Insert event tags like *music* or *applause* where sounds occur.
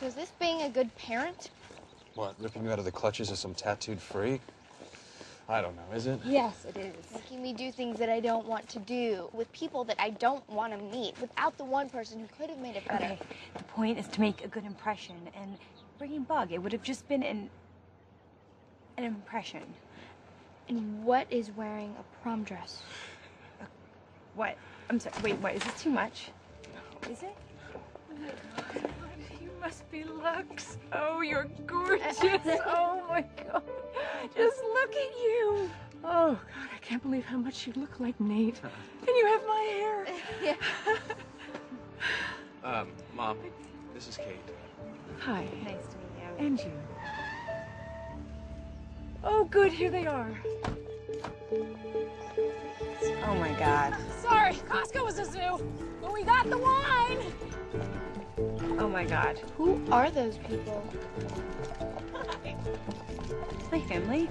So is this being a good parent? What, ripping you out of the clutches of some tattooed freak? I don't know, is it? Yes, it is. Making me do things that I don't want to do with people that I don't want to meet without the one person who could have made it better. Okay, the point is to make a good impression, and bringing Bug, it would have just been an an impression. And what is wearing a prom dress? What? I'm sorry. Wait, what? Is this too much? Is it? Oh You must Lux. Oh, you're gorgeous. *laughs* oh my god. Just look at you. Oh, God, I can't believe how much you look like Nate. *laughs* And you have my hair. *laughs* Um, Mom, this is Cate. Hi. Nice to meet you. And you. Oh, good, here they are. Oh my god. Sorry, Costco was a zoo, but we got the wine. Oh my god. Who are those people? *laughs* My family.